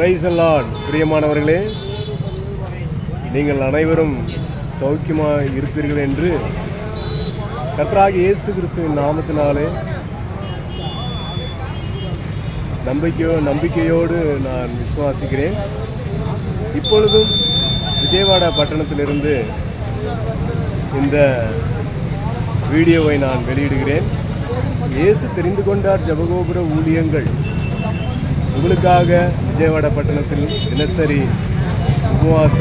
Price Lord பிரியமானவர்களே நீங்கள் அனைவரும் சௌக்கியமாக இருப்பீர்கள் என்று கர்த்தராகிய இயேசு கிறிஸ்துவின் நாமத்தினாலே நம்பிக்கையோ நம்பிக்கையோடு நான் விசுவாசிக்கிறேன். இப்பொழுதும் விஜயவாடா பட்டணத்திலிருந்து இந்த வீடியோவை நான் வெளியிடுகிறேன். இயேசு தெரிந்து கொண்டார் ஜபகோபுர ஊழியங்கள். உங்களுக்காக விஜயவாடா பட்டணத்தில் தினசரி உபவாச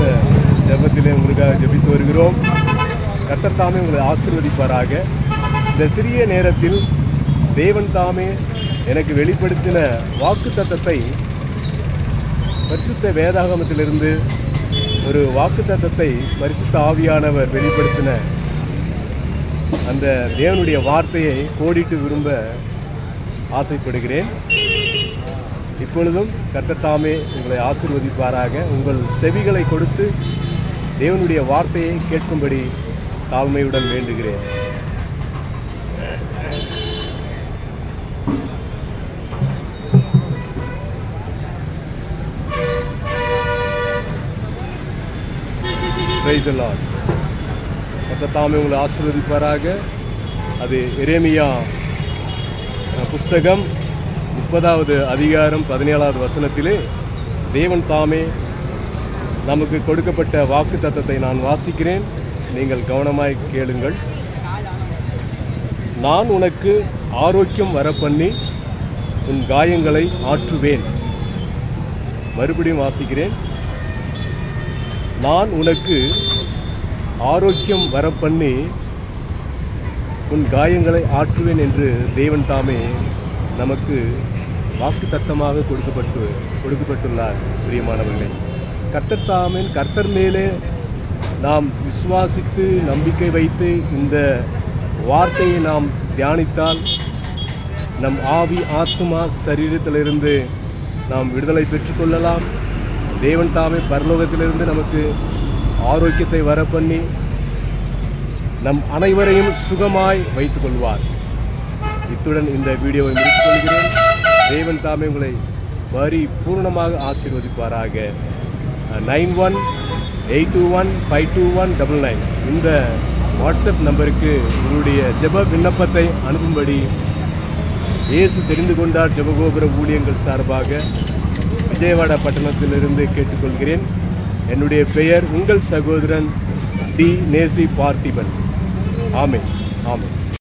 ஜபத்திலே உங்களுக்காக ஜபித்து வருகிறோம். கர்த்தர் தாமே உங்களை ஆசிர்வதிப்பாராக. இந்த சிறிய நேரத்தில் தேவன் தாமே எனக்கு வெளிப்படுத்தின வாக்கு தத்தத்தை பரிசுத்த வேதாகமத்திலிருந்து ஒரு வாக்கு தத்தத்தை பரிசுத்த ஆவியானவர் வெளிப்படுத்தின அந்த தேவனுடைய வார்த்தையை கோடிட்டு விரும்ப ஆசைப்படுகிறேன். இப்பொழுதும் கத்தத்தாமே உங்களை ஆசிர்வதிப்பாராக. உங்கள் செவிகளை கொடுத்து தேவனுடைய வார்த்தையை கேட்கும்படி தாழ்மையுடன் வேண்டுகிறேன். Praise the தாமே உங்களை ஆசீர்வதிப்பாராக. அது எரேமியா புஸ்தகம் முப்பதாவது அதிகாரம் பதினேழாவது வசனத்திலே தேவன் தாமே நமக்கு கொடுக்கப்பட்ட வாக்கு தத்தத்தை நான் வாசிக்கிறேன். நீங்கள் கவனமாய் கேளுங்கள். நான் உனக்கு ஆரோக்கியம் வரப்பண்ணி உன் காயங்களை ஆற்றுவேன். மறுபடியும் வாசிக்கிறேன். நான் உனக்கு ஆரோக்கியம் வரப்பண்ணி உன் காயங்களை ஆற்றுவேன் என்று தேவன் தாமே நமக்கு வாக்கு தத்தமாக கொடுக்கப்பட்டு கொடுக்கப்பட்டுள்ளார் பிரியமானவர்களே. கர்த்தர் கர்த்தர் மேலே நாம் விசுவாசித்து நம்பிக்கை வைத்து இந்த வார்த்தையை நாம் தியானித்தால் நம் ஆவி ஆத்மா சரீரத்திலிருந்து நாம் விடுதலை பெற்றுக்கொள்ளலாம் தேவன் தாமே பரலோகத்திலிருந்து நமக்கு ஆரோக்கியத்தை வரப்பண்ணி நம் அனைவரையும் சுகமாய் வைத்துக் கொள்வார். இத்துடன் இந்த வீடியோவை முடித்துக் கொள்கிறேன் தேவன் தாமே உங்களை வரி பூர்ணமாக ஆசீர்வதிப்பாராக. Nine one eight two one five two one double nine இந்த வாட்ஸ்அப் நம்பருக்கு உங்களுடைய ஜெப விண்ணப்பத்தை அனுப்பும்படி இயேசு தெரிந்து கொண்டார். ஜெபகோபுர ஊழியங்கள் சார்பாக விஜயவாடா பட்டணத்திலிருந்து கேட்டுக்கொள்கிறேன். என்னுடைய பெயர் உங்கள் சகோதரன் டி நேசி பார்த்திபன். ஆமே ஆமே